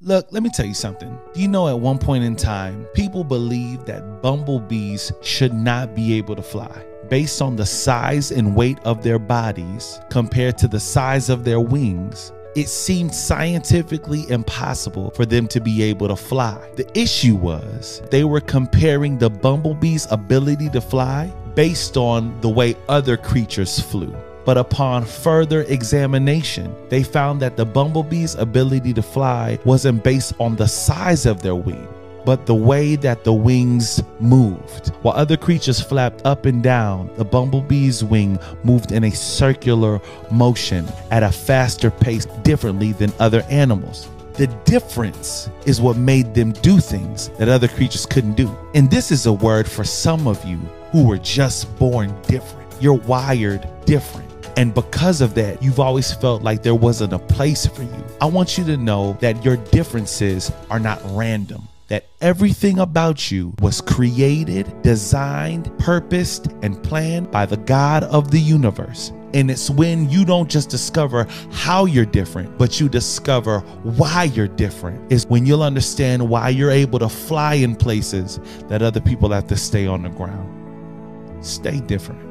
Look, let me tell you something. Do you know at one point in time, people believed that bumblebees should not be able to fly based on the size and weight of their bodies compared to the size of their wings? It seemed scientifically impossible for them to be able to fly. The issue was they were comparing the bumblebee's ability to fly based on the way other creatures flew. But upon further examination, they found that the bumblebee's ability to fly wasn't based on the size of their wing, but the way that the wings moved. While other creatures flapped up and down, the bumblebee's wing moved in a circular motion at a faster pace differently than other animals. The difference is what made them do things that other creatures couldn't do. And this is a word for some of you who were just born different. You're wired different. And because of that, you've always felt like there wasn't a place for you. I want you to know that your differences are not random that everything about you was created, designed, purposed, and planned by the God of the universe. And it's when you don't just discover how you're different, but you discover why you're different, is when you'll understand why you're able to fly in places that other people have to stay on the ground. Stay different.